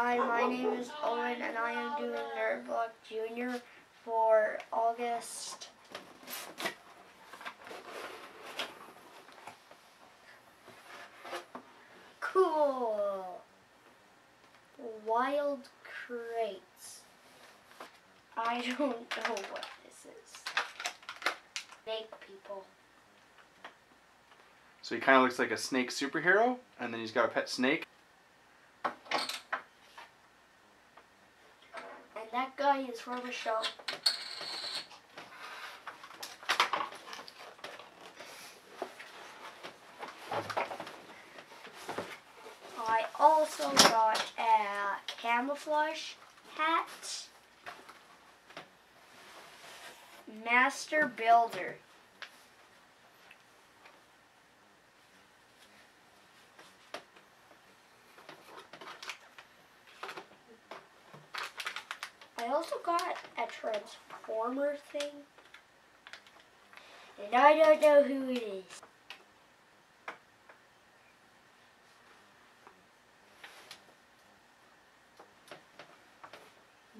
Hi, my name is Owen, and I am doing Nerd Block Junior for August. Cool. Wild Kratts. I don't know what this is. Snake people. So he kind of looks like a snake superhero, and then he's got a pet snake. That guy is from a show. I also got a camouflage hat. Master Builder. I also got a transformer thing. And I don't know who it is.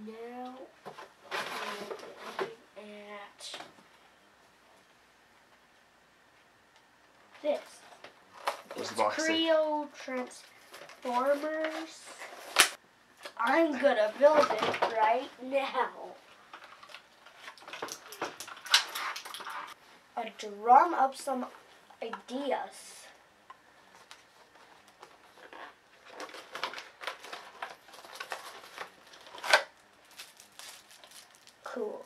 Now at this. What's It's the box? Kreo Transformers. I'm gonna build it right now. I drum up some ideas. Cool.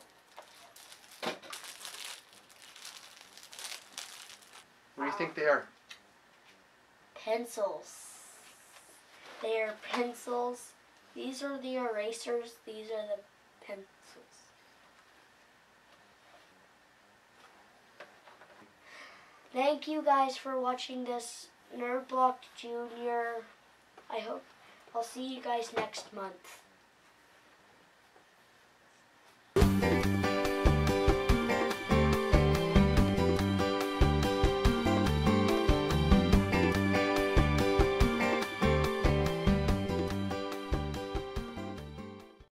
What do you think they are? Pencils. They are pencils. These are the erasers, these are the pencils. Thank you guys for watching this Nerd Block Junior. I hope I'll see you guys next month.